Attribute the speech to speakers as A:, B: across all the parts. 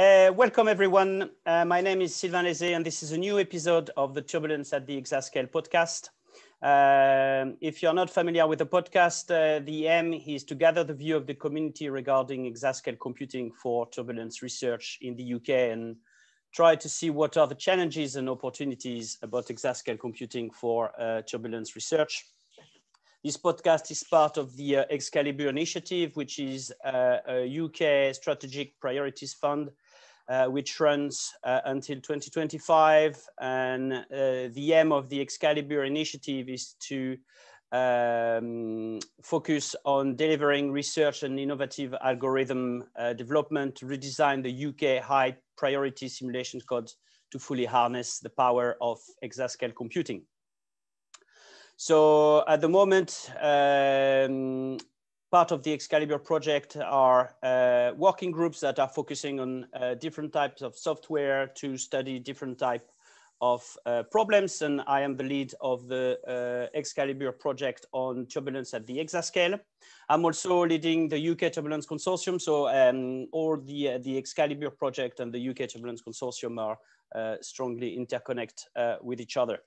A: Uh, welcome everyone. Uh, my name is Sylvain Laizet and this is a new episode of the Turbulence at the Exascale podcast. Uh, if you're not familiar with the podcast, uh, the aim is to gather the view of the community regarding exascale computing for turbulence research in the UK and try to see what are the challenges and opportunities about exascale computing for uh, turbulence research. This podcast is part of the uh, Excalibur initiative, which is a UK strategic priorities fund which runs uh, until 2025. And uh, the aim of the Excalibur initiative is to um, focus on delivering research and innovative algorithm uh, development to redesign the UK high priority simulation code to fully harness the power of exascale computing. So at the moment, um, part of the Excalibur project are uh, working groups that are focusing on uh, different types of software to study different type of uh, problems. And I am the lead of the uh, Excalibur project on turbulence at the exascale. I'm also leading the UK Turbulence Consortium. So um, all the, uh, the Excalibur project and the UK Turbulence Consortium are uh, strongly interconnect with each other.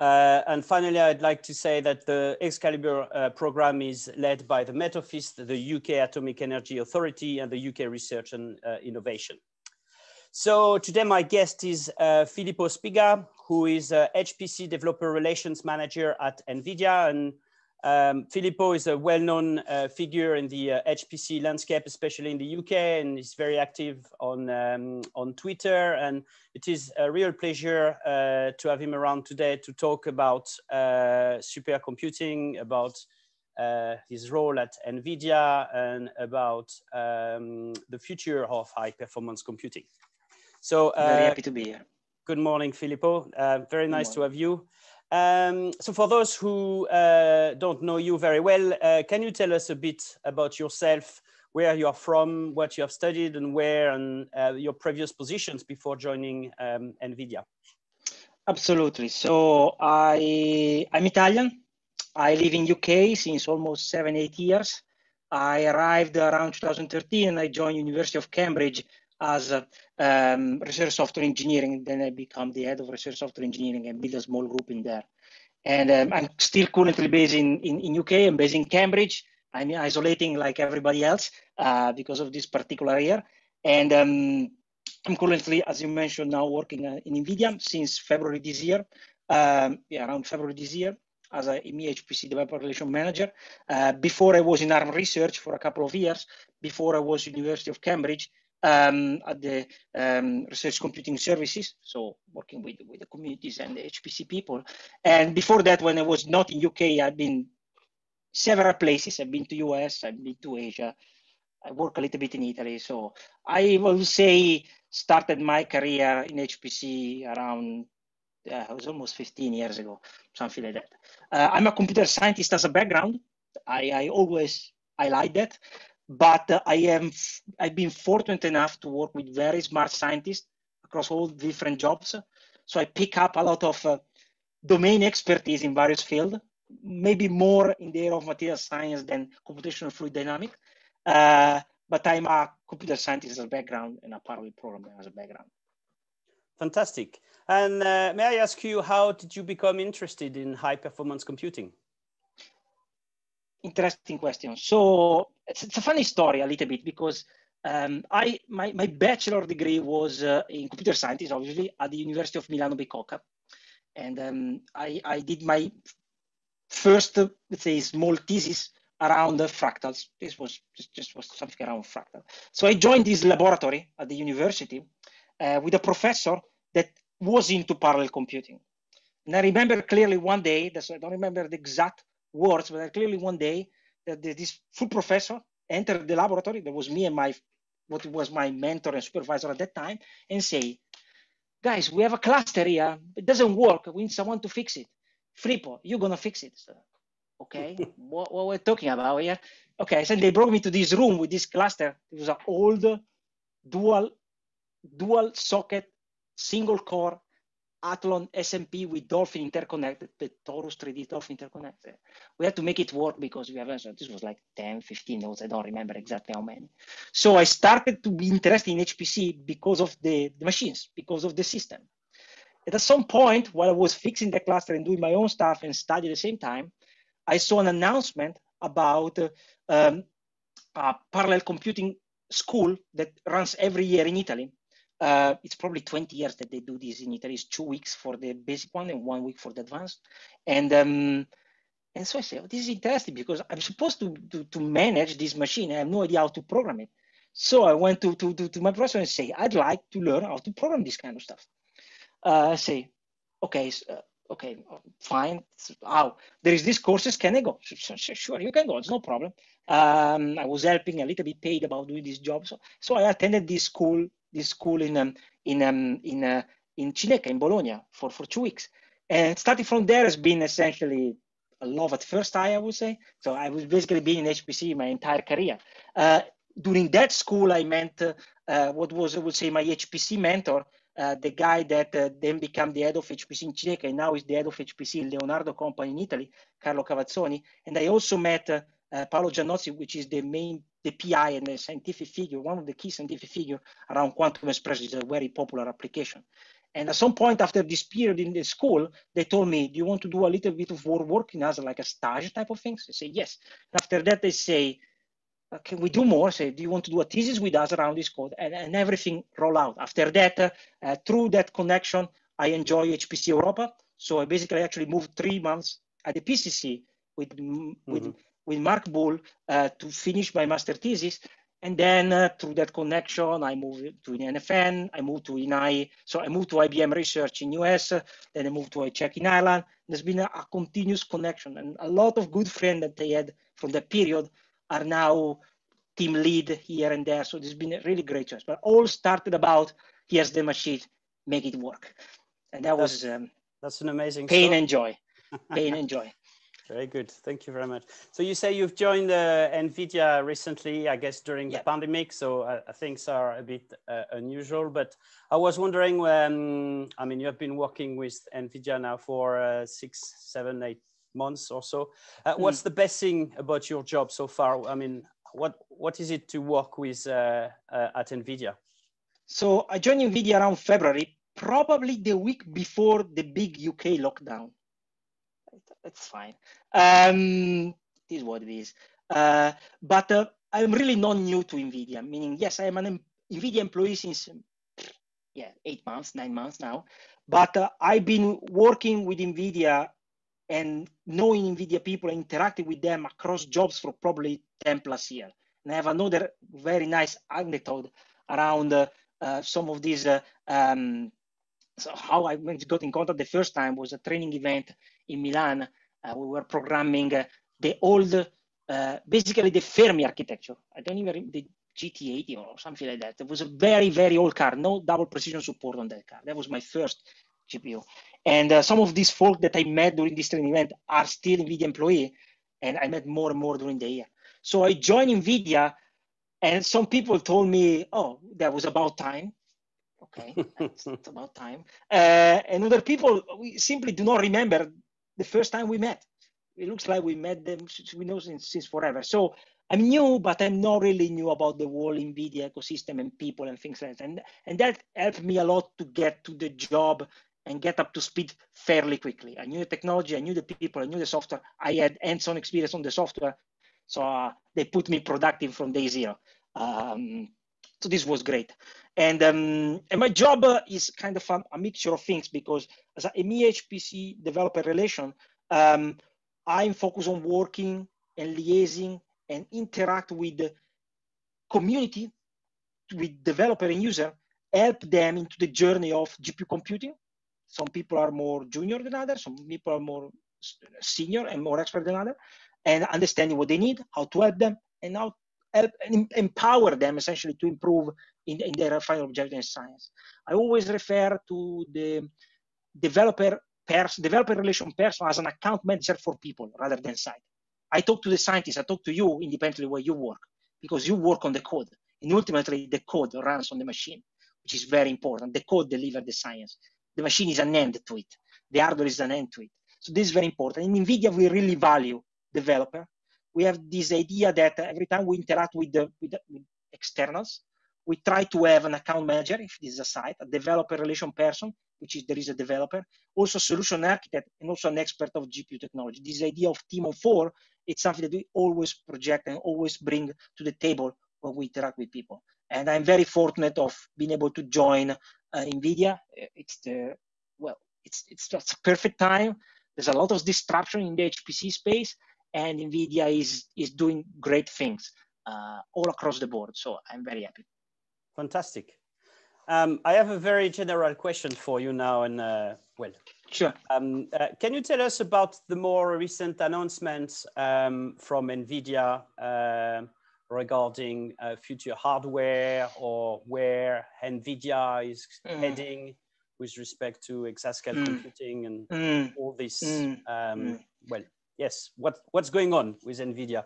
A: Uh, and finally, I'd like to say that the Excalibur uh, program is led by the Met Office, the UK Atomic Energy Authority, and the UK Research and uh, Innovation. So today my guest is uh, Filippo Spiga, who is HPC Developer Relations Manager at NVIDIA and um, Filippo is a well-known uh, figure in the uh, HPC landscape, especially in the UK, and is very active on, um, on Twitter. And it is a real pleasure uh, to have him around today to talk about uh, supercomputing, about uh, his role at NVIDIA, and about um, the future of high-performance computing.
B: So, very uh, happy to be here.
A: Good morning, Filippo. very nice to have you. Um, so for those who uh, don't know you very well, uh, can you tell us a bit about yourself, where you are from, what you have studied and where, and uh, your previous positions before joining um, NVIDIA?
B: Absolutely. So I, I'm Italian. I live in UK since almost seven, eight years. I arrived around 2013 and I joined University of Cambridge as a um, research software engineering. Then I become the head of research software engineering and build a small group in there. And um, I'm still currently based in, in, in, UK. I'm based in Cambridge. I'm isolating like everybody else uh, because of this particular year. And um, I'm currently, as you mentioned, now working uh, in NVIDIA since February this year. Um, yeah, around February this year as a EMEA HPC developer relation manager. Uh, before I was in ARM research for a couple of years. Before I was University of Cambridge, um, at the um, research computing services, so working with, with the communities and the HPC people. And before that, when I was not in UK, I've been several places. I've been to US, I've been to Asia. I work a little bit in Italy. So I will say started my career in HPC around, uh, it was almost 15 years ago, something like that. Uh, I'm a computer scientist as a background. I, I always, I like that but uh, I am I've been fortunate enough to work with very smart scientists across all different jobs. So I pick up a lot of uh, domain expertise in various fields, maybe more in the area of material science than computational fluid dynamics. Uh, but I'm a computer scientist as a background and a parallel programmer as a background.
A: Fantastic. And uh, may I ask you, how did you become interested in high performance computing?
B: interesting question. So it's, it's, a funny story a little bit because um, I my, my bachelor degree was uh, in computer science, obviously, at the University of Milano Bicocca. And um, I, I did my first, let's say, small thesis around the fractals. This was just, just was something around fractal. So I joined this laboratory at the university uh, with a professor that was into parallel computing. And I remember clearly one day, I don't remember the exact words, but clearly one day Uh, this full professor entered the laboratory. There was me and my what was my mentor and supervisor at that time, and say, "Guys, we have a cluster here. It doesn't work. We need someone to fix it. Filippo, you're gonna fix it." So, okay, what, what we're talking about here? Okay, so they brought me to this room with this cluster. It was an old dual dual socket single core Athlon SMP with Dolphin interconnected, the Torus 3D Dolphin interconnected. We had to make it work because we have, this was like 10, 15 nodes. I don't remember exactly how many. So I started to be interested in HPC because of the, the machines, because of the system. At some point, while I was fixing the cluster and doing my own stuff and study at the same time, I saw an announcement about uh, um, a parallel computing school that runs every year in Italy uh, it's probably 20 years that they do this in Italy. It's two weeks for the basic one and one week for the advanced. And um, and so I say, oh, this is interesting because I'm supposed to, to, to manage this machine. I have no idea how to program it. So I went to, to, to, to my professor and say, I'd like to learn how to program this kind of stuff. Uh, I say, okay, uh, okay, fine. How? There is this courses, can I go? Sure, sure, you can go, it's no problem. Um, I was helping a little bit paid about doing this job. So, so I attended this school this school in um, in um, in uh, in Cineca in Bologna for for two weeks, and starting from there has been essentially a love at first eye, I would say. So I was basically being in HPC my entire career. Uh, during that school, I met uh, what was I would say my HPC mentor, uh, the guy that uh, then became the head of HPC in Cineca and now is the head of HPC in Leonardo company in Italy, Carlo Cavazzoni. And I also met uh, uh, Paolo Giannozzi, which is the main the PI and the scientific figure, one of the key scientific figure around Quantum ESPRESSO is a very popular application. And at some point after this period in the school, they told me, do you want to do a little bit of work in as like a stage type of things? I say, yes. After that, they say, uh, can we do more? Say, do you want to do a thesis with us around this code? And, and everything roll out. After that, uh, uh, through that connection, I enjoy HPC Europa. So I basically actually moved three months at the EPCC with, mm -hmm. with mm-hmm with Mark Bull uh, to finish my master thesis. And then uh, through that connection, I moved to INFN, I moved to INAI. So I moved to IBM Research in US, uh, then I moved to ICHEC in Ireland. There's been a, a, continuous connection and a lot of good friends that I had from that period are now team lead here and there. So there's been a really great choice, but all started about here's the machine, make it work. And that that's, was um,
A: that's an amazing
B: pain story. and joy, pain and joy.
A: Very good. Thank you very much. So you say you've joined uh, NVIDIA recently, I guess during the pandemic. So uh, things are a bit uh, unusual, but I was wondering when, I mean, you have been working with NVIDIA now for uh, six, seven, eight months or so. Mm. What's the best thing about your job so far? I mean, what, what is it to work with uh, uh, at NVIDIA?
B: So I joined NVIDIA around February, probably the week before the big UK lockdown it's fine. Um, it is what it is. Uh, but uh, I'm really not new to NVIDIA, meaning, yes, I am an NVIDIA employee since, yeah, eight months, nine months now. But uh, I've been working with NVIDIA and knowing NVIDIA people interacting with them across jobs for probably 10 plus years. And I have another very nice anecdote around uh, uh, some of these uh, um, so how I got in contact the first time was a training event in Milan. Uh, we were programming uh, the old, uh, basically the Fermi architecture. I don't even remember the GT80 or something like that. It was a very very old car, no double precision support on that car. That was my first GPU. And uh, some of these folk that I met during this training event are still NVIDIA employee, and I met more and more during the year. So I joined NVIDIA, and some people told me, "Oh, that was about time." okay it's, it's about time uh, and other people we simply do not remember the first time we met. It looks like we met them we know since, since forever. So i'm new but i'm not really new about the whole nvidia ecosystem and people and things like that. And, and that helped me a lot to get to the job and get up to speed fairly quickly. I knew the technology i knew the people i knew the software. I had hands-on experience on the software so uh, they put me productive from day zero. Um, so this was great. And, um, and my job uh, is kind of a, a, mixture of things because as a ME-HPC developer relation, um, I'm focused on working and liaising and interact with the community, with developer and user, help them into the journey of GPU computing. Some people are more junior than others, some people are more senior and more expert than others, and understanding what they need, how to help them, and how help empower them essentially to improve in, in their final objective in science. I always refer to the developer person, developer relation person as an account manager for people rather than site. I talk to the scientists, I talk to you independently where you work because you work on the code and ultimately the code runs on the machine, which is very important. The code delivers the science. the machine is an end to it. The hardware is an end to it. So this is very important. In NVIDIA, we really value developer. We have this idea that every time we interact with the with, with externals, we try to have an account manager, if this is a site, a developer relation person, which is there is a developer, also solution architect, and also an expert of GPU technology. This idea of team of four, it's something that we always project and always bring to the table when we interact with people. And I'm very fortunate of being able to join uh, NVIDIA. It's the, well, it's, it's just a perfect time. There's a lot of disruption in the HPC space and NVIDIA is, is doing great things uh, all across the board. So I'm very happy.
A: Fantastic. Um, I have a very general question for you now, and uh, well,
B: sure.
A: Um, uh, can you tell us about the more recent announcements um, from NVIDIA uh, regarding uh, future hardware or where NVIDIA is mm. heading with respect to exascale mm. computing and mm. all this? Mm. Um, mm. Well, yes. What what's going on with NVIDIA?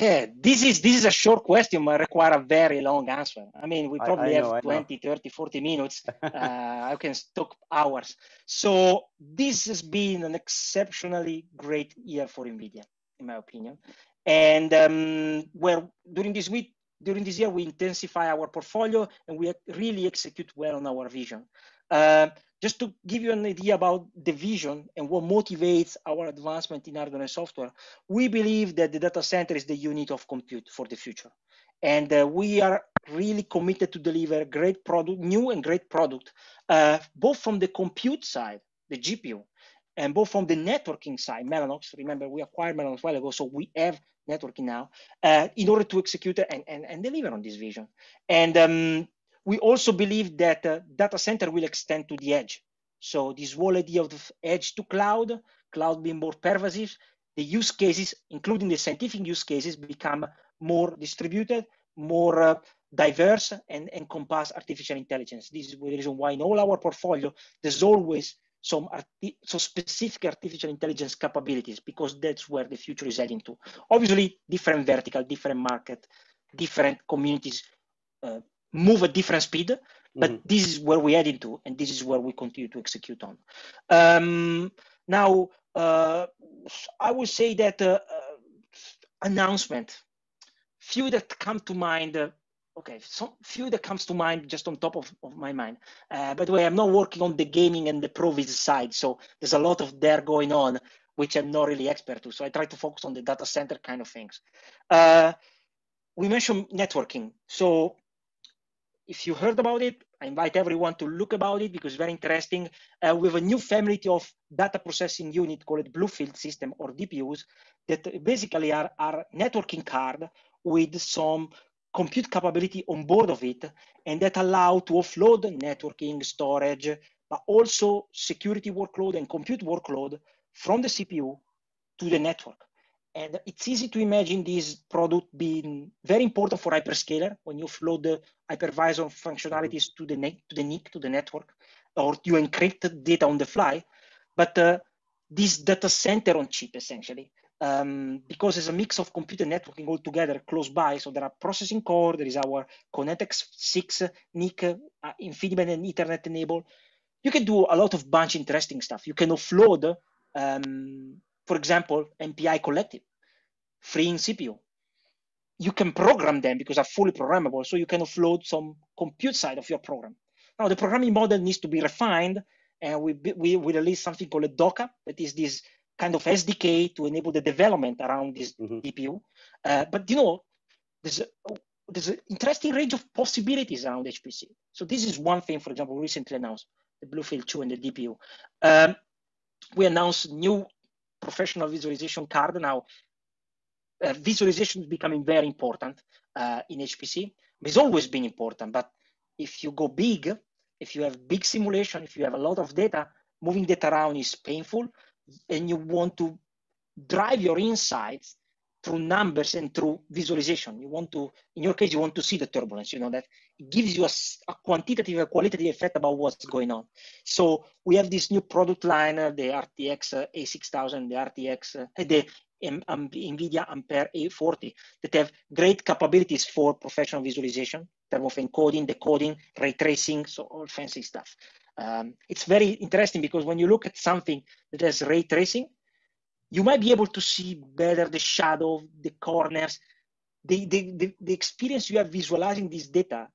B: This is this is a short question, but require a very long answer. I mean, we probably I, I know, have 20, 30, 40 minutes. uh, I can talk hours. So this has been an exceptionally great year for NVIDIA, in my opinion. And um, where during this week, during this year, we intensify our portfolio and we really execute well on our vision. Uh, just to give you an idea about the vision and what motivates our advancement in hardware and software, we believe that the data center is the unit of compute for the future. And uh, we are really committed to deliver great product, new and great product, uh, both from the compute side, the GPU, and both from the networking side, Mellanox. Remember, we acquired Mellanox a while ago, so we have networking now, uh, in order to execute and, and, and deliver on this vision. And um, we also believe that uh, data center will extend to the edge. So this whole idea of edge to cloud, cloud being more pervasive, the use cases, including the scientific use cases, become more distributed, more uh, diverse, and encompass artificial intelligence. This is the reason why in all our portfolio, there's always some, some specific artificial intelligence capabilities because that's where the future is heading to. Obviously, different vertical, different market, different communities uh, move at different speed, but mm-hmm. this is where we're heading to, and this is where we continue to execute on. Um, now, uh, I would say that uh, uh, announcement, few that come to mind. Uh, okay, so few that comes to mind just on top of, of my mind. Uh, by the way, I'm not working on the gaming and the provis side, so there's a lot of there going on, which I'm not really expert to. So I try to focus on the data center kind of things. Uh, we mentioned networking. So if you heard about it, I invite everyone to look about it because it's very interesting. Uh, we have a new family of data processing unit called Bluefield system or DPUs that basically are, are networking card with some compute capability on board of it and that allow to offload networking, storage, but also security workload and compute workload from the CPU to the network. And it's easy to imagine this product being very important for hyperscaler when you flow the hypervisor functionalities to the, to the NIC, to the network, or you encrypt data on the fly. But uh, this data center on chip, essentially, um, because it's a mix of computer networking all together close by. So there are processing core, there is our Connect 6 NIC, uh, InfiniBand and Ethernet enabled. You can do a lot of bunch interesting stuff. You can offload um, for example, MPI collective, free in CPU. You can program them because they are fully programmable, so you can offload some compute side of your program. Now, the programming model needs to be refined, and we, we, we release something called a DOCA, that is this kind of SDK to enable the development around this mm-hmm. DPU. Uh, but you know, there's a, there's an interesting range of possibilities around HPC. So this is one thing, for example, recently announced, the Bluefield 2 and the DPU. Um, we announced new professional visualization card now, uh, visualization is becoming very important uh, in HPC. It's always been important, but if you go big, if you have big simulation, if you have a lot of data, moving data around is painful, and you want to drive your insights through numbers and through visualization. You want to, in your case, you want to see the turbulence, you know, that it gives you a, a quantitative, a qualitative effect about what's going on. So we have this new product line, uh, the RTX uh, A6000, the RTX, uh, the um, NVIDIA Ampere A40 that have great capabilities for professional visualization, in terms of encoding, decoding, ray tracing, so all fancy stuff. Um, it's very interesting because when you look at something that has ray tracing, you might be able to see better the shadow, the corners. The, the, the, the experience you have visualizing this data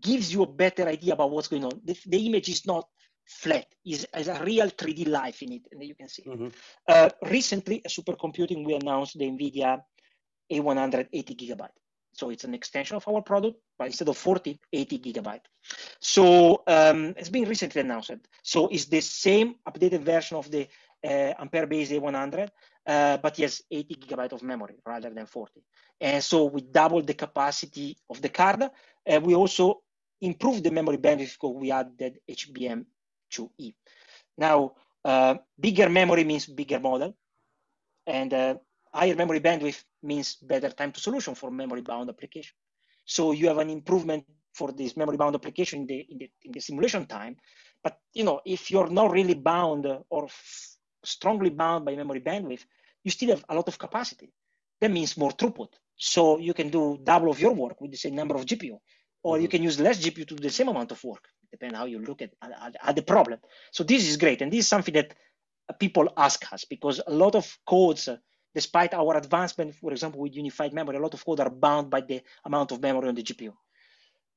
B: gives you a better idea about what's going on. The, the image is not flat, is has a real 3D life in it, and you can see. Mm-hmm. Uh, recently, a supercomputing, we announced the NVIDIA A180 gigabyte. So it's an extension of our product, but instead of 40, 80 gigabyte. So um, it's been recently announced. So it's the same updated version of the uh, Ampere base A100, uh, but yes, 80 gigabyte of memory rather than 40. And so we doubled the capacity of the card. Uh, we also improved the memory bandwidth because we added HBM2E. Now, uh, bigger memory means bigger model, and uh, higher memory bandwidth means better time to solution for memory bound application. So you have an improvement for this memory bound application in the, in the, in the simulation time. But you know, if you're not really bound or strongly bound by memory bandwidth, you still have a lot of capacity. That means more throughput. So you can do double of your work with the same number of GPU, or mm-hmm. you can use less GPU to do the same amount of work, depending how you look at, at, at, the problem. So this is great, and this is something that people ask us because a lot of codes, despite our advancement, for example, with unified memory, a lot of code are bound by the amount of memory on the GPU.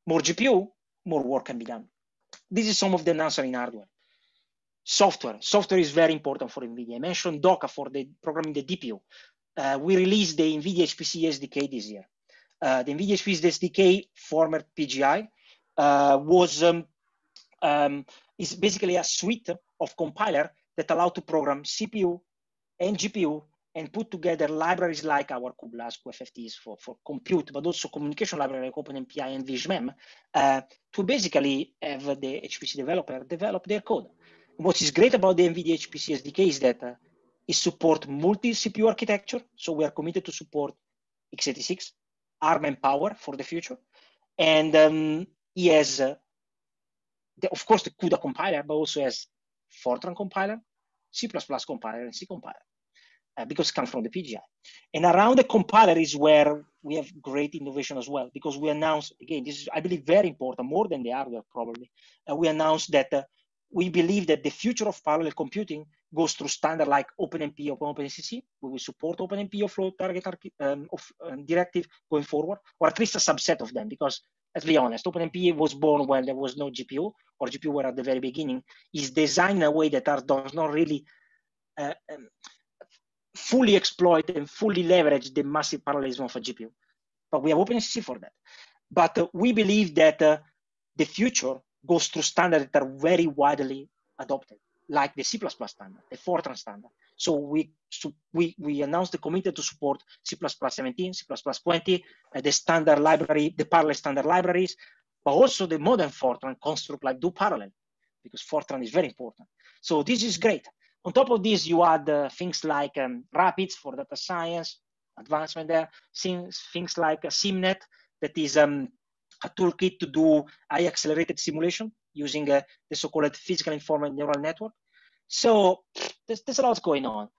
B: More GPU, more work can be done. This is some of the answer in hardware. Software. Software is very important for NVIDIA. I mentioned DOCA for the programming the DPU. Uh, we released the NVIDIA HPC SDK this year. Uh, the NVIDIA HPC SDK, former PGI, uh, was um, um, is basically a suite of compiler that allow to program CPU and GPU and put together libraries like our cuBLAS, cuFFTs for, for compute, but also communication library like OpenMPI and NVSHMEM uh, to basically have the HPC developer develop their code what is great about the NVIDIA HPC SDK is that uh, it support multi-CPU architecture. So we are committed to support x86, ARM and Power for the future. And um, he has, uh, the, of course, the CUDA compiler, but also has Fortran compiler, C++ compiler, and C compiler. Uh, because it comes from the PGI. And around the compiler is where we have great innovation as well, because we announced, again, this is, I believe, very important, more than the hardware probably. Uh, we announced that uh, we believe that the future of parallel computing goes through standard like OpenMP or OpenACC. We will support OpenMP Flow Target um, of um, Directive going forward, or at least a subset of them, because let's be honest, OpenMP was born when there was no GPU, or GPU were at the very beginning, is designed in a way that does not really uh, um, fully exploit and fully leverage the massive parallelism of a GPU. But we have OpenACC for that. But uh, we believe that uh, the future goes through standards that are very widely adopted, like the C++ standard, the Fortran standard. So we so we we announced the committee to support C++ 17, C++ 20, uh, the standard library, the parallel standard libraries, but also the modern Fortran construct like do parallel, because Fortran is very important. So this is great. On top of this, you add uh, things like um, Rapids for data science, advancement there, things, things like uh, SIMNet that is um, a toolkit to do high accelerated simulation using uh, the so-called physical informed neural network. So there's, there's a lot going on.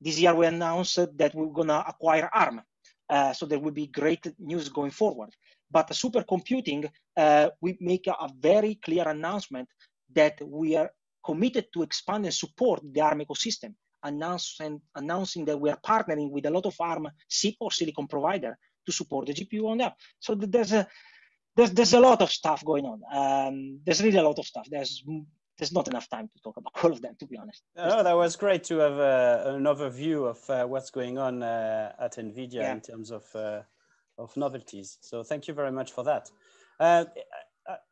B: This year we announced that we're gonna acquire ARM. Uh, so there will be great news going forward. But supercomputing, uh, we make a, very clear announcement that we are committed to expand and support the ARM ecosystem, announcing, announcing that we are partnering with a lot of ARM SIP or silicon provider to support the GPU on that. So there's a there's there's a lot of stuff going on. Um, there's really a lot of stuff. There's there's not enough time to talk about all of them, to be honest.
A: Oh, that was great to have uh, an overview of uh, what's going on uh, at NVIDIA yeah. in terms of uh, of novelties. So thank you very much for that. Uh,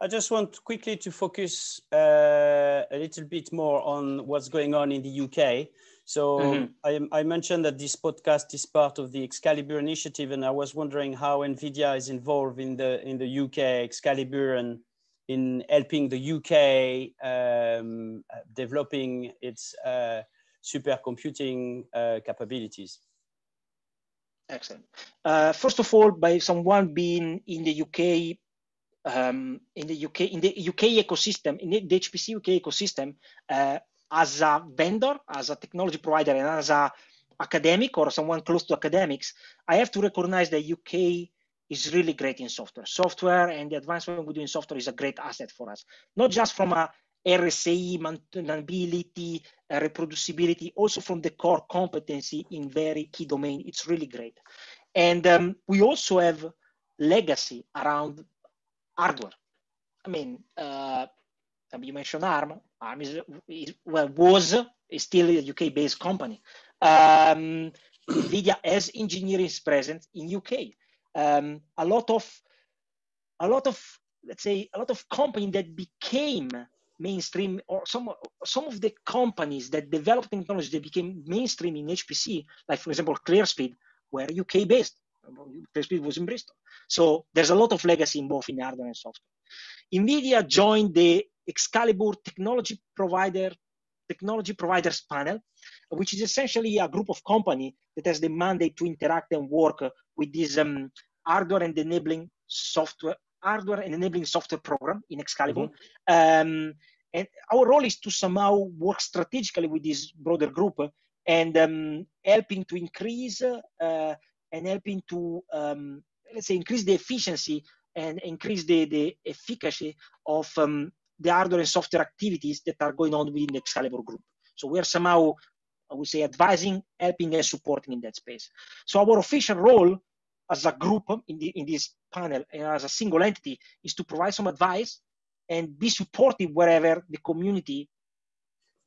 A: I just want quickly to focus uh, a little bit more on what's going on in the UK. So mm-hmm. I, I, mentioned that this podcast is part of the Excalibur initiative, and I was wondering how NVIDIA is involved in the in the UK Excalibur and in helping the UK um, developing its uh, supercomputing uh, capabilities.
B: Excellent. Uh, first of all, by someone being in the UK, um, in the UK, in the UK ecosystem, in the, the HPC UK ecosystem, uh, as a vendor, as a technology provider, and as a academic or someone close to academics, I have to recognize that UK is really great in software. Software and the advancement we do in software is a great asset for us, not just from a RSE, maintainability, uh, reproducibility, also from the core competency in very key domain. It's really great. And um, we also have legacy around hardware. I mean, uh, you mentioned ARM. ARM is, is well was is still a UK-based company. Um, NVIDIA has engineering present in UK. Um, a lot of a lot of let's say a lot of companies that became mainstream or some some of the companies that developed technology that became mainstream in HPC, like for example ClearSpeed, were UK based. ClearSpeed was in Bristol. So there's a lot of legacy in both in hardware and software. NVIDIA joined the Excalibur technology provider technology providers panel, which is essentially a group of company that has the mandate to interact and work with this um, hardware and enabling software hardware and enabling software program in Excalibur. Mm-hmm. Um, and our role is to somehow work strategically with this broader group and um, helping to increase uh, and helping to um, let's say increase the efficiency and increase the, the efficacy of um, the hardware and software activities that are going on within the Excalibur group. So we are somehow, I would say, advising, helping, and supporting in that space. So our official role as a group in, the, in this panel and as a single entity is to provide some advice and be supportive wherever the community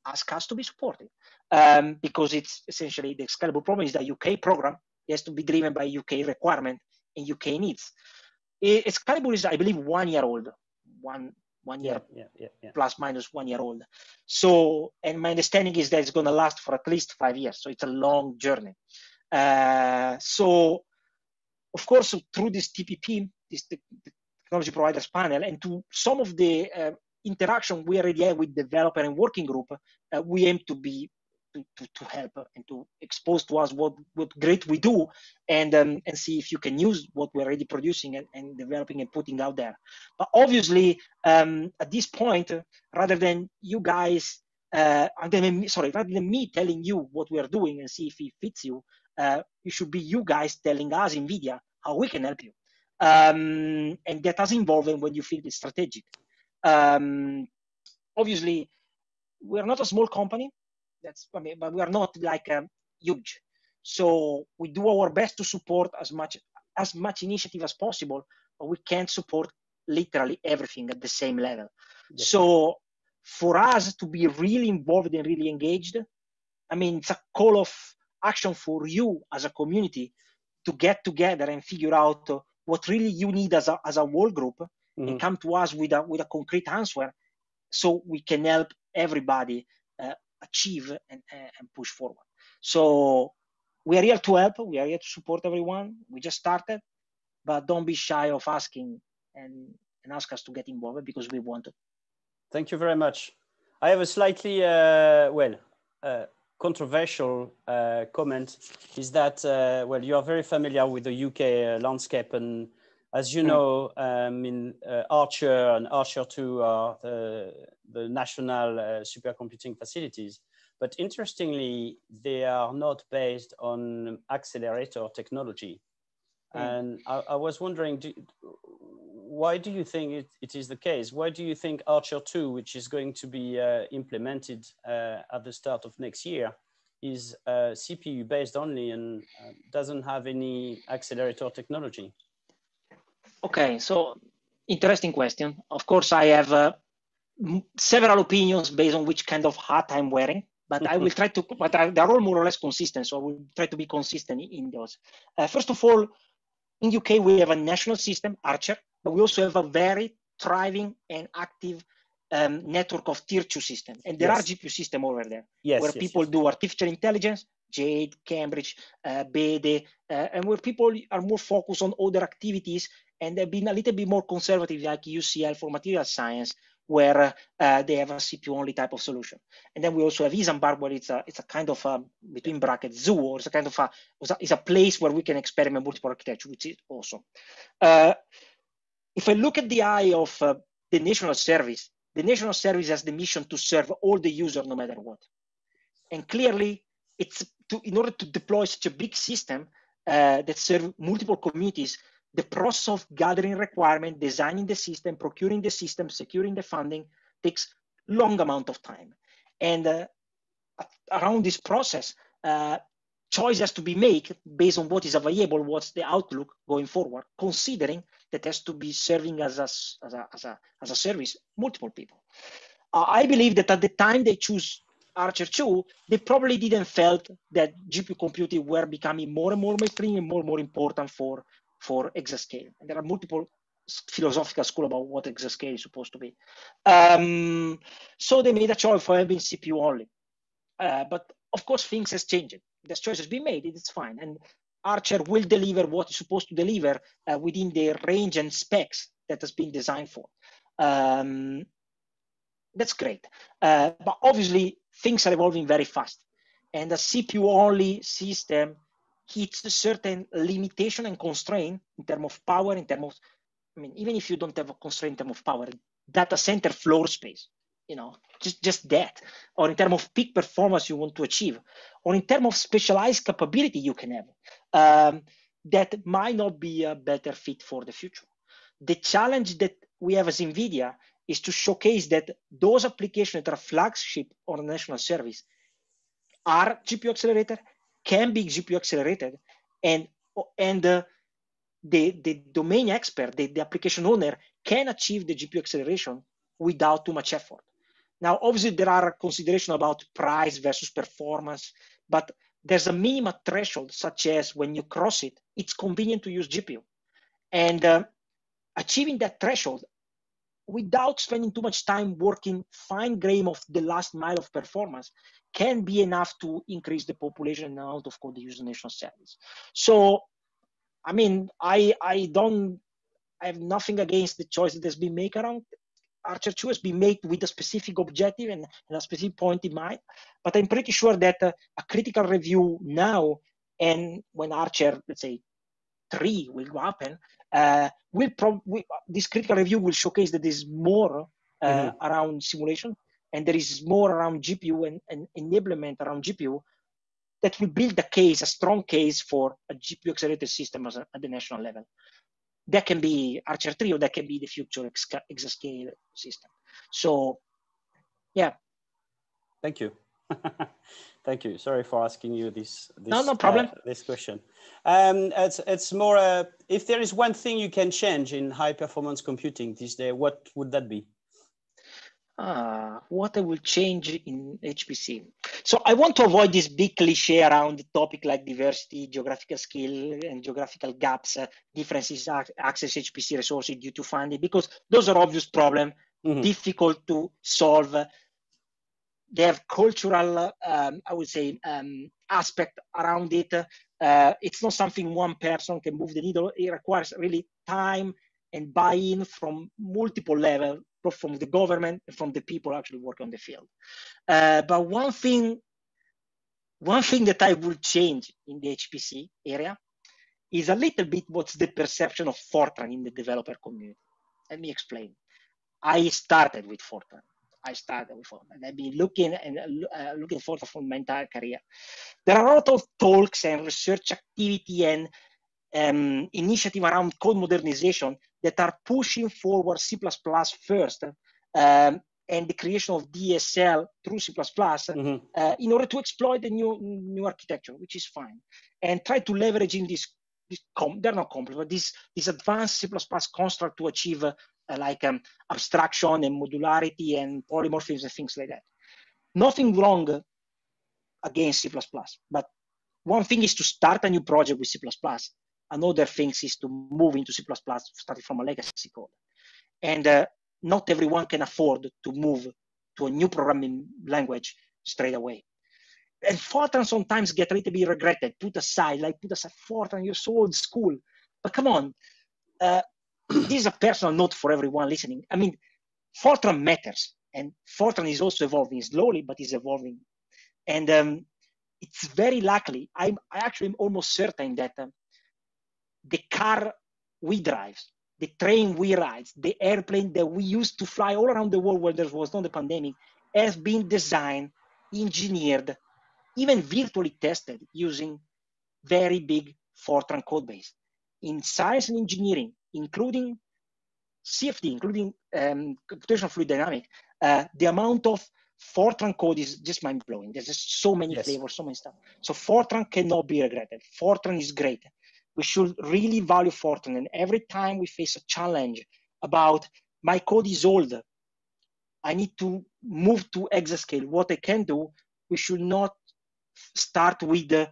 B: asks us to be supported. Um, because it's essentially the Excalibur program is the UK program. Has to be driven by UK requirement and UK needs. Excalibur is, I believe, one year old, one one year
A: yeah, yeah, yeah,
B: plus minus one year old. So, and my understanding is that it's going to last for at least five years. So it's a long journey. Uh, so, of course, through this TPP, this technology providers panel, and to some of the uh, interaction we already have with developer and working group, uh, we aim to be to, to, to, help and to expose to us what, what great we do and um, and see if you can use what we're already producing and, and developing and putting out there. But obviously um, at this point rather than you guys uh, sorry rather than me telling you what we are doing and see if it fits you uh, it should be you guys telling us nvidia how we can help you. Um, and get us involved when you feel it's strategic. Um, obviously we're not a small company that's I mean, but we are not like um, huge. So we do our best to support as much as much initiative as possible, but we can't support literally everything at the same level. Yes. So for us to be really involved and really engaged, I mean, it's a call of action for you as a community to get together and figure out what really you need as a, as a whole group mm-hmm. and come to us with a, with a concrete answer so we can help everybody uh, achieve and, and push forward. So we are here to help. We are here to support everyone. We just started, but don't be shy of asking and, and ask us to get involved because we want to.
A: Thank you very much. I have a slightly, uh, well, uh, controversial uh, comment is that, uh, well, you are very familiar with the UK uh, landscape and as you know, um, in uh, Archer and Archer 2 are the, the national uh, supercomputing facilities. But interestingly, they are not based on accelerator technology. Mm. And I, I, was wondering, do, why do you think it, it is the case? Why do you think Archer 2, which is going to be uh, implemented uh, at the start of next year, is uh, CPU based only and uh, doesn't have any accelerator technology?
B: Okay, so interesting question. Of course, I have uh, several opinions based on which kind of hat I'm wearing, but I will try to, but I, they're all more or less consistent. So I will try to be consistent in those. Uh, first of all, in UK, we have a national system, Archer, but we also have a very thriving and active um, network of tier two system. And there yes. are GPU system over there yes, where yes, people do artificial intelligence, Jade, Cambridge, uh, Bede, uh, and where people are more focused on other activities and they've been a little bit more conservative like UCL for material science where uh, they have a CPU only type of solution. And then we also have Isambard where it's a, it's a kind of a, between brackets zoo or it's a kind of a, it's a place where we can experiment multiple architecture, which is awesome. Uh, if I look at the eye of uh, the national service, the national service has the mission to serve all the users no matter what. And clearly it's to, in order to deploy such a big system uh, that serve multiple communities, the process of gathering requirement, designing the system, procuring the system, securing the funding takes long amount of time. And uh, around this process, uh, choice has to be made based on what is available, what's the outlook going forward, considering that has to be serving as a, as a, as a, as a service multiple people. Uh, I believe that at the time they choose Archer 2, they probably didn't felt that GPU computing were becoming more and more mainstream and more and more important for, for exascale. And there are multiple philosophical school about what exascale is supposed to be. Um, so they made a choice for having CPU only. Uh, but of course, things has changed. This choice has been made. It's fine, and Archer will deliver what it's supposed to deliver uh, within the range and specs that has been designed for. Um, that's great, uh, but obviously things are evolving very fast, and a CPU-only system hits a certain limitation and constraint in terms of power, in terms of I mean, even if you don't have a constraint in terms of power, data center floor space, you know, just, just that, or in terms of peak performance you want to achieve, or in terms of specialized capability you can have, um, that might not be a better fit for the future. The challenge that we have as NVIDIA is to showcase that those applications that are flagship on national service are GPU accelerated, can be GPU accelerated, and and uh, the, the domain expert, the, the application owner can achieve the GPU acceleration without too much effort. Now, obviously, there are considerations about price versus performance, but there's a minimum threshold, such as when you cross it, it's convenient to use GPU. And uh, achieving that threshold without spending too much time working fine grain of the last mile of performance can be enough to increase the population amount of code used in national service. So I mean, I I don't I have nothing against the choice that has been made around Archer 2 has been made with a specific objective and, and a specific point in mind. But I'm pretty sure that uh, a critical review now and when Archer, let's say, 3 will happen, uh, will probably this critical review will showcase that there's more uh, mm-hmm. around simulation and there is more around GPU and, and enablement around GPU that will build a case, a strong case for a GPU accelerated system a, at the national level. That can be Archer 3 or that can be the future exascale system. So, yeah.
A: Thank you. Thank you. Sorry for asking you this. this
B: no, no problem.
A: Uh, this question. Um, it's it's more. Uh, if there is one thing you can change in high performance computing this day, what would that be?
B: uh, what I will change in HPC. So I want to avoid this big cliche around the topic like diversity, geographical skill, and geographical gaps, uh, differences, access HPC resources due to funding, because those are obvious problems, mm-hmm. difficult to solve. They have cultural, um, I would say, um, aspect around it. Uh, it's not something one person can move the needle. It requires really time and buy-in from multiple levels from the government from the people actually working on the field. Uh, but one thing, one thing that I would change in the HPC area is a little bit what's the perception of Fortran in the developer community. Let me explain. I started with Fortran. I started with them. And I've been looking and uh, looking Fortran for my entire career. There are a lot of talks and research activity and um, initiative around code modernization that are pushing forward C++ first um, and the creation of DSL through C++ mm-hmm. uh, in order to exploit the new new architecture, which is fine, and try to leverage in this. They're not complex, but this this advanced C++ construct to achieve uh, like um, abstraction and modularity and polymorphisms and things like that. Nothing wrong against C++, but one thing is to start a new project with C++ Another thing is to move into C++ starting from a legacy code. And uh, not everyone can afford to move to a new programming language straight away. And Fortran sometimes get a little bit regretted, put aside, like put aside Fortran, you're so old school. But come on, uh, this is a personal note for everyone listening. I mean, Fortran matters, and Fortran is also evolving slowly, but is evolving. And um, it's very likely, I'm, I actually am almost certain that um, the car we drive, the train we ride, the airplane that we used to fly all around the world when there was not a pandemic, has been designed, engineered, even virtually tested using very big Fortran code base. In science and engineering, including CFD, including um, computational fluid dynamic, uh, the amount of Fortran code is just mind blowing. There's just so many yes. flavors, so many stuff. So Fortran cannot be regretted. Fortran is great. We should really value Fortran. And every time we face a challenge about my code is old, I need to move to exascale. What I can do, we should not start with the,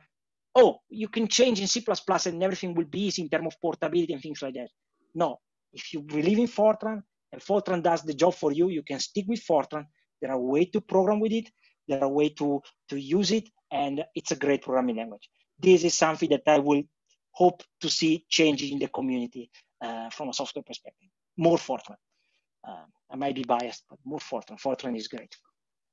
B: oh, you can change in C++ and everything will be easy in terms of portability and things like that. No, if you believe in Fortran and Fortran does the job for you, you can stick with Fortran. There are ways to program with it. There are ways to, to use it, and it's a great programming language. This is something that I will hope to see changing in the community uh, from a software perspective. More Fortran. Uh, I might be biased, but more Fortran. Fortran is great.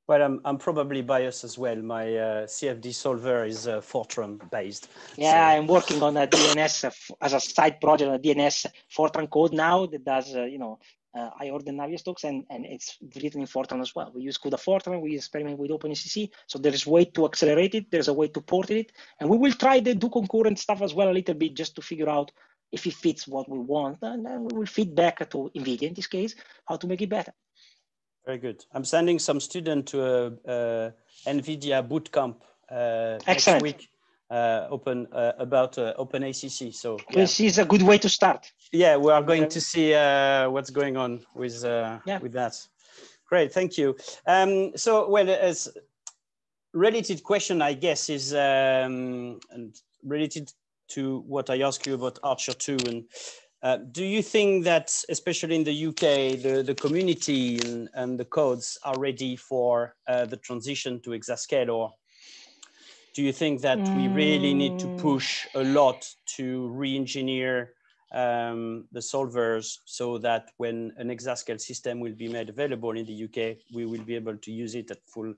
A: Well, I'm, I'm probably biased as well. My uh, CFD solver is uh, Fortran based.
B: Yeah, so. I'm working on a DNS as a side project, a DNS Fortran code now that does, uh, you know, uh, I order Navier and, and it's written in Fortran as well. We use CUDA Fortran, we experiment with OpenACC. So there is a way to accelerate it, there's a way to port it. And we will try to do concurrent stuff as well a little bit just to figure out if it fits what we want. And then we will feed back to NVIDIA in this case, how to make it better.
A: Very good. I'm sending some student to a, a NVIDIA bootcamp uh, next week. Uh, open uh, about uh, OpenACC. So
B: yeah. this is a good way to start.
A: Yeah, we are going to see uh, what's going on with uh, yeah. with that. Great, thank you. Um, so, well, as related question, I guess, is um, and related to what I asked you about Archer 2 and uh, do you think that, especially in the UK, the, the community and, and the codes are ready for uh, the transition to exascale, or do you think that mm. we really need to mm. push a lot to re-engineer um, the solvers so that when an exascale system will be made available in the UK, we will be able to use it at full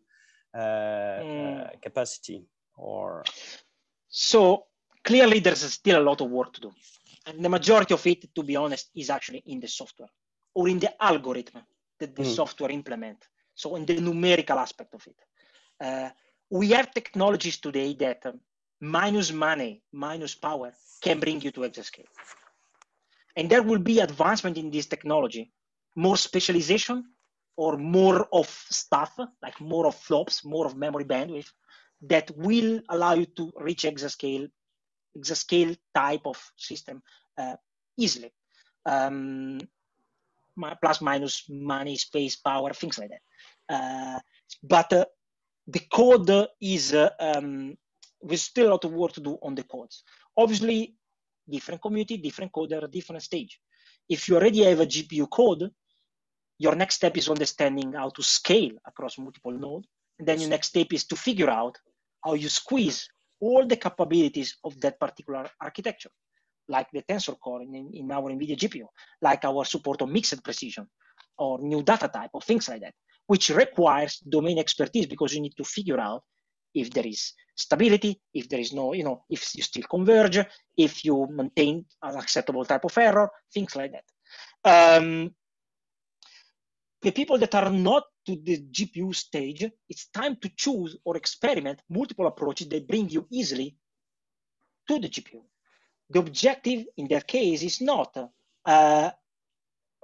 A: uh, mm. Uh, capacity? Or
B: so clearly, there's still a lot of work to do and the majority of it, to be honest, is actually in the software or in the algorithm that the mm. software implement. So in the numerical aspect of it. Uh, we have technologies today that um, minus money, minus power can bring you to exascale. And there will be advancement in this technology, more specialization or more of stuff, like more of flops, more of memory bandwidth, that will allow you to reach exascale exascale type of system uh, easily. Um, plus minus money, space, power, things like that. Uh, but uh, the code is, uh, um, there's still a lot of work to do on the codes. Obviously, different community, different coder, different stage. If you already have a GPU code, your next step is understanding how to scale across multiple nodes. And then your next step is to figure out how you squeeze all the capabilities of that particular architecture, like the Tensor Core in, in our NVIDIA GPU, like our support of mixed precision or new data type or things like that, which requires domain expertise because you need to figure out if there is stability, if there is no, you know, if you still converge, if you maintain an acceptable type of error, things like that. Um, the people that are not to the GPU stage, it's time to choose or experiment multiple approaches that bring you easily to the GPU. The objective in that case is not uh,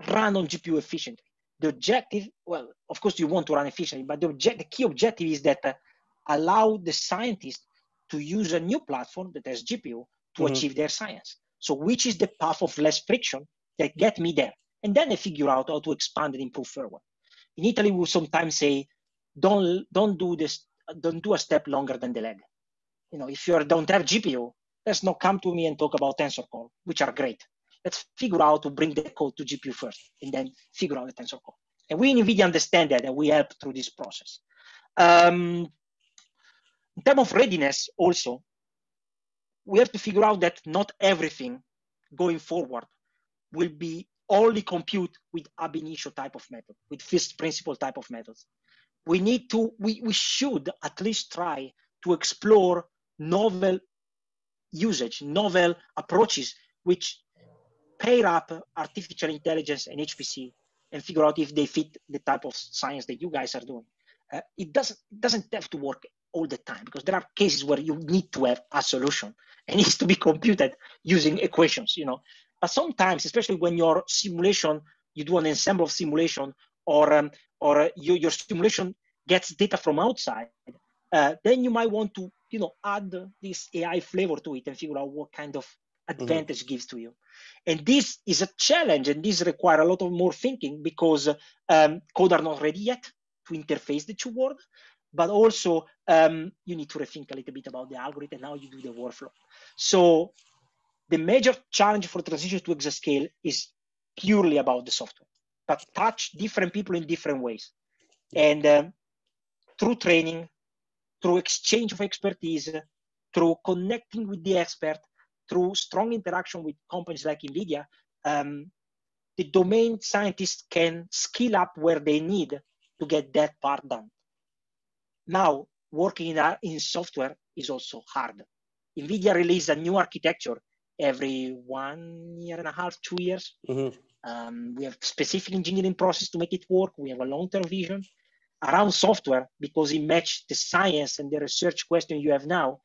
B: run on GPU efficiently. The objective, well, of course you want to run efficiently, but the, object, the key objective is that uh, allow the scientist to use a new platform that has GPU to mm-hmm. achieve their science. So which is the path of less friction that get me there? And then they figure out how to expand and improve further in Italy, we sometimes say, don't don't do this, don't do a step longer than the leg. You know, if you don't have GPU, let's not come to me and talk about tensor core, which are great. Let's figure out to bring the code to GPU first, and then figure out the tensor core. And we in NVIDIA understand that, and we help through this process. Um, in terms of readiness, also, we have to figure out that not everything going forward will be only compute with ab initio type of method, with first principle type of methods. We need to, we, we should at least try to explore novel usage, novel approaches, which pair up artificial intelligence and HPC and figure out if they fit the type of science that you guys are doing. Uh, it doesn't doesn't have to work all the time because there are cases where you need to have a solution and needs to be computed using equations. You know, but sometimes, especially when your simulation you do an ensemble of simulation or um, or uh, you, your simulation gets data from outside, uh, then you might want to you know add this AI flavor to it and figure out what kind of mm-hmm. advantage mm-hmm. gives to you. And this is a challenge, and this require a lot of more thinking because um, code are not ready yet to interface the two worlds. But also, um, you need to rethink a little bit about the algorithm and how you do the workflow. So, the major challenge for transition to exascale is purely about the software, but touch different people in different ways. And um, through training, through exchange of expertise, through connecting with the expert, through strong interaction with companies like NVIDIA, um, the domain scientists can skill up where they need to get that part done. Now, working in, uh, in software is also hard. NVIDIA released a new architecture every one year and a half, two years. Mm-hmm. Um, we have specific engineering process to make it work. We have a long-term vision around software because it matches the science and the research question you have now.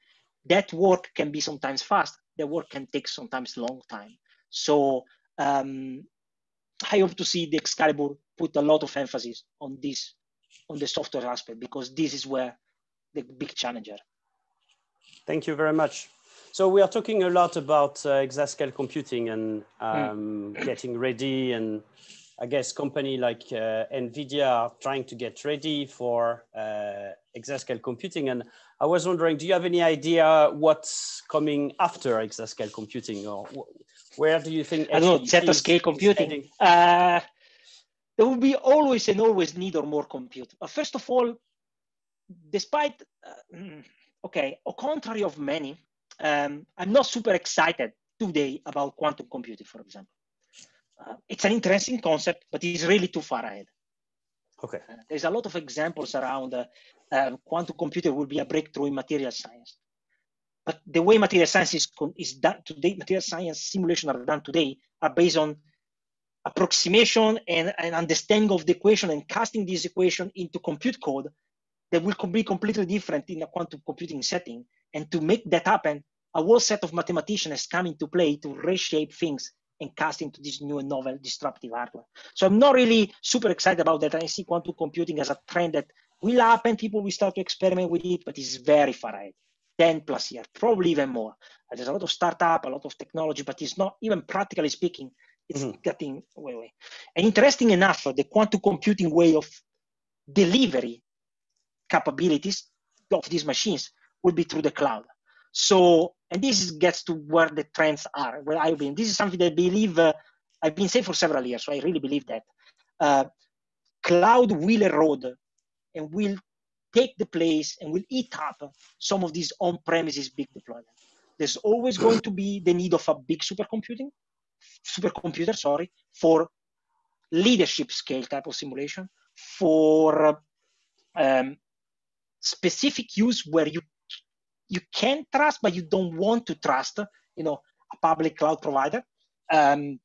B: That work can be sometimes fast. The work can take sometimes long time. So um, I hope to see the ExCALIBUR put a lot of emphasis on this, on the software aspect, because this is where the big challenger.
A: Thank you very much. So we are talking a lot about uh, exascale computing and um, mm. getting ready and I guess company like uh, NVIDIA are trying to get ready for uh, exascale computing. And I was wondering, do you have any idea what's coming after exascale computing or where do you think?
B: I don't know, zettascale computing. Uh, there will be always and always need or more compute. Uh, first of all, despite, uh, okay, au contrary of many, um, I'm not super excited today about quantum computing, for example. Uh, it's an interesting concept, but it's really too far ahead.
A: Okay.
B: Uh, there's a lot of examples around uh, uh, quantum computer will be a breakthrough in material science. But the way material science is, is done today, material science simulation are done today are based on approximation and an understanding of the equation and casting this equation into compute code that will be completely different in a quantum computing setting. And to make that happen, a whole set of mathematicians come into play to reshape things and cast into this new and novel disruptive hardware. So I'm not really super excited about that. I see quantum computing as a trend that will happen. People will start to experiment with it, but it's very far ahead. 10 plus years, probably even more. There's a lot of startup, a lot of technology, but it's not even practically speaking, it's mm-hmm. getting way, way. And interesting enough, the quantum computing way of delivery capabilities of these machines will be through the cloud. So, and this gets to where the trends are, where I've been. This is something that I believe uh, I've been saying for several years. So I really believe that uh, cloud will erode and will take the place and will eat up some of these on-premises big deployments. There's always going to be the need of a big supercomputing, supercomputer, sorry, for leadership scale type of simulation, for um, specific use where you you can trust, but you don't want to trust, you know, a public cloud provider. Um,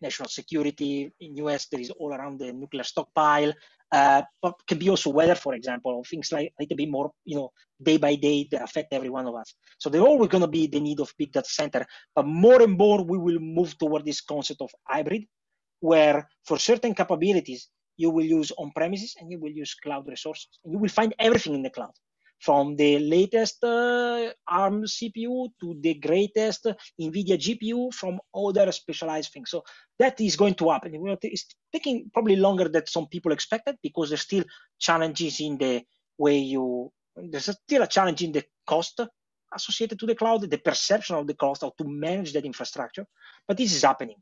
B: national security in US, there is all around the nuclear stockpile, uh, but can be also weather, for example, or things like a little bit more, you know, day by day that affect every one of us. So there's always going to be the need of big data center, but more and more we will move toward this concept of hybrid, where for certain capabilities you will use on premises and you will use cloud resources, and you will find everything in the cloud from the latest uh, ARM CPU to the greatest NVIDIA GPU from other specialized things. So that is going to happen. It's taking probably longer than some people expected because there's still challenges in the way you, there's still a challenge in the cost associated to the cloud, the perception of the cost, how to manage that infrastructure. But this is happening.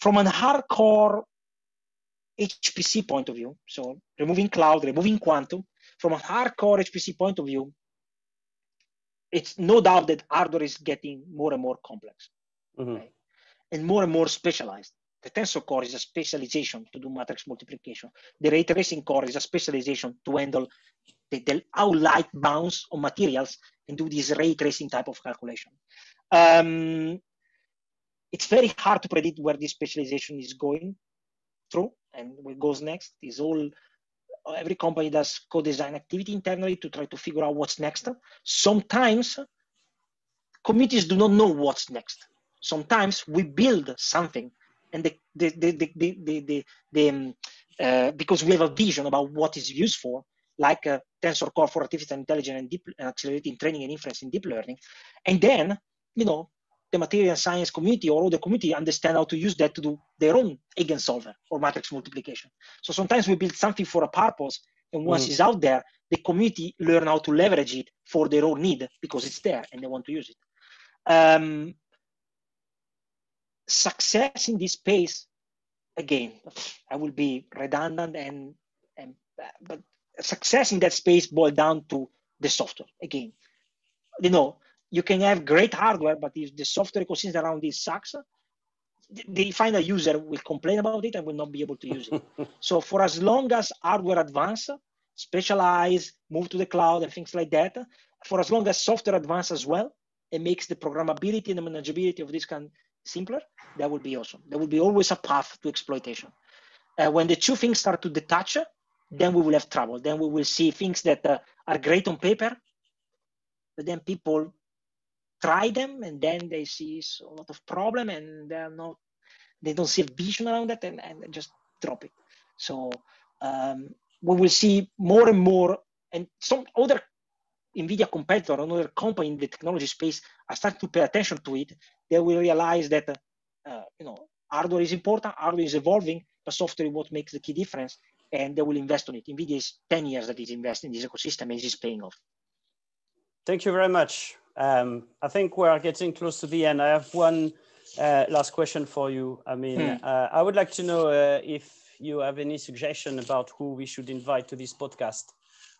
B: From a hardcore HPC point of view, so removing cloud, removing quantum, from a hardcore HPC point of view, it's no doubt that hardware is getting more and more complex mm-hmm. right? and more and more specialized. The tensor core is a specialization to do matrix multiplication. The ray tracing core is a specialization to handle the, the how light bounce on materials and do this ray tracing type of calculation. Um, it's very hard to predict where this specialization is going through and what goes next. Is all every company does co-design activity internally to try to figure out what's next. Sometimes committees do not know what's next. Sometimes we build something and the the the the the, the, the um, uh, because we have a vision about what is used for, like uh, Tensor Core for artificial intelligence and deep and accelerating training and inference in deep learning, and then you know the material science community or other community understand how to use that to do their own eigensolver or matrix multiplication. So sometimes we build something for a purpose, and once mm. it's out there, the community learn how to leverage it for their own need because it's there and they want to use it. Um, success in this space, again, I will be redundant and, and but success in that space boils down to the software again. You know, you can have great hardware, but if the software ecosystem around it sucks, they find a user will complain about it and will not be able to use it. so for as long as hardware advance, specialize, move to the cloud and things like that, for as long as software advance as well, it makes the programmability and the manageability of this kind simpler, that would be awesome. There will be always a path to exploitation. Uh, when the two things start to detach, then we will have trouble. Then we will see things that uh, are great on paper, but then people try them and then they see a lot of problem and they're not, they don't see a vision around that and, and just drop it. So um, we will see more and more, and some other NVIDIA competitor, another company in the technology space are starting to pay attention to it. They will realize that, uh, you know, hardware is important, hardware is evolving, but software is what makes the key difference, and they will invest on it. NVIDIA is 10 years that is investing in this ecosystem and it is paying off.
A: Thank you very much. Um, I think we're getting close to the end. I have one uh, last question for you. I mean, mm. uh, I would like to know uh, if you have any suggestion about who we should invite to this podcast.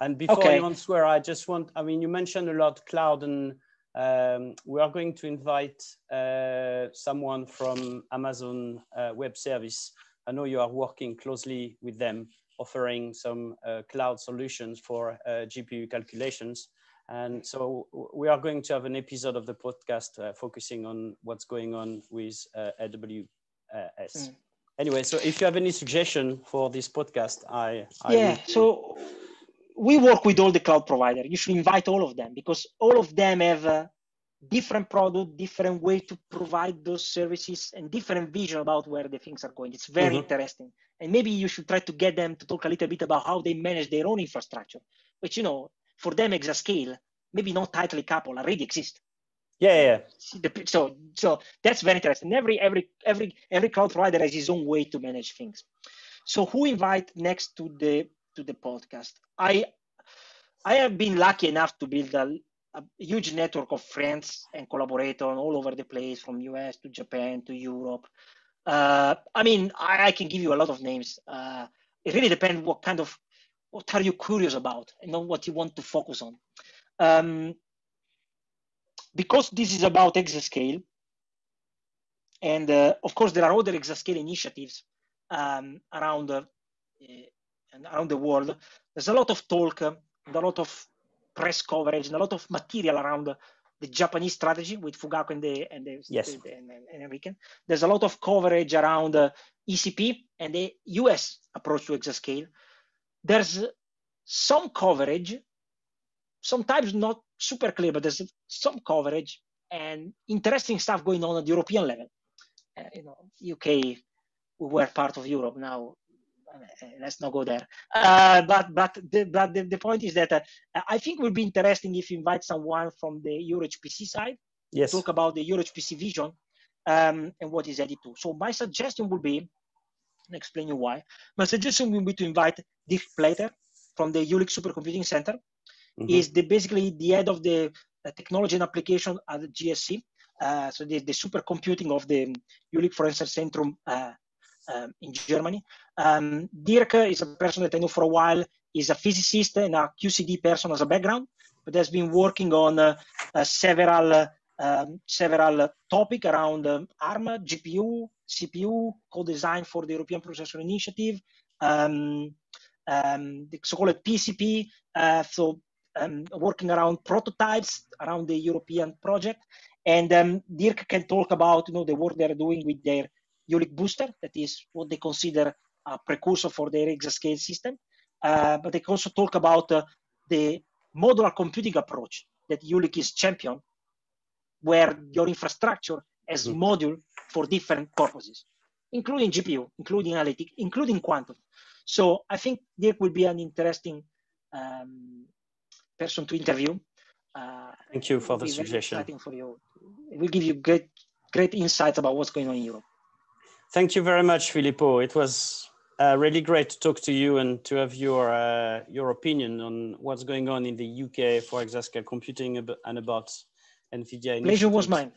A: And before okay. you answer, I just want, I mean, you mentioned a lot cloud and um, we are going to invite uh, someone from Amazon uh, Web Service. I know you are working closely with them, offering some uh, cloud solutions for uh, GPU calculations. And so we are going to have an episode of the podcast uh, focusing on what's going on with uh, AWS. Mm. Anyway, so if you have any suggestion for this podcast, I,
B: I yeah. So we work with all the cloud provider. You should invite all of them because all of them have a different product, different way to provide those services, and different vision about where the things are going. It's very mm-hmm. interesting. And maybe you should try to get them to talk a little bit about how they manage their own infrastructure, But you know, for them exascale, maybe not tightly coupled, already exist.
A: Yeah,
B: yeah. So, so that's very interesting. Every every every every cloud provider has his own way to manage things. So, who invite next to the to the podcast. I I have been lucky enough to build a, a huge network of friends and collaborators all over the place, from US to Japan to Europe. Uh, I mean, I, I, can give you a lot of names. Uh, it really depends what kind of what are you curious about and know what you want to focus on. Um, because this is about exascale, and uh, of course there are other exascale initiatives um, around uh, around the world, there's a lot of talk, and a lot of press coverage, and a lot of material around the Japanese strategy with Fugaku and the and the,
A: yes.
B: the, and, and RIKEN. There's a lot of coverage around uh, ECP and the US approach to exascale. There's some coverage, sometimes not super clear, but there's some coverage and interesting stuff going on at the European level. Uh, you know, UK, we were part of Europe now. Uh, let's not go there. Uh, but but the, but the, the point is that uh, I think it would be interesting if you invite someone from the EuroHPC side.
A: Yes.
B: Talk about the EuroHPC vision um, and what is added to. So my suggestion would be, and explain you why. My suggestion would be to invite Dirk Pleiter from the Jülich Supercomputing Center. Mm-hmm. Is the basically the head of the uh, technology and application at the JSC. Uh, so the, the supercomputing of the Jülich Forschungszentrum uh, um, in Germany. Um, Dirk is a person that I know for a while. He's a physicist and a QCD person as a background, but has been working on uh, uh, several um, several topic around um, ARM, GPU, CPU, co-design for the European Processor Initiative, um, um, the so-called PCP, uh, so um, working around prototypes around the European project. And um, Dirk can talk about you know the work they're doing with their Jülich booster, that is what they consider a precursor for their exascale system. Uh, but they also talk about uh, the modular computing approach that Jülich is champion, where your infrastructure has mm-hmm. module for different purposes. Including GPU, including analytic, including quantum. So I think Dirk will be an interesting um, person to interview.
A: Uh, Thank you for the suggestion.
B: Exciting for you. It will give you great, great insights about what's going on in Europe.
A: Thank you very much, Filippo. It was uh, really great to talk to you and to have your uh, your opinion on what's going on in the UK for exascale computing and about NVIDIA.
B: Pleasure was mine.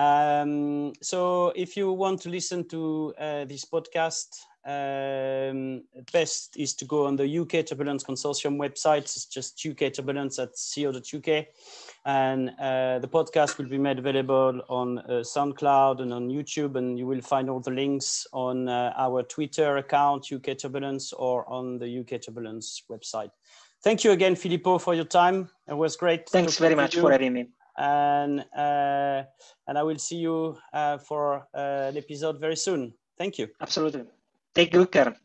A: Um, so if you want to listen to uh, this podcast, um, best is to go on the UK Turbulence Consortium website. It's just UK Turbulence at co.uk. And uh, the podcast will be made available on uh, SoundCloud and on YouTube. And you will find all the links on uh, our Twitter account, UK Turbulence, or on the UK Turbulence website. Thank you again, Filippo, for your time. It was great.
B: Thanks very much for having me.
A: And, uh, and I will see you uh, for uh, an episode very soon. Thank you.
B: Absolutely. Take good care.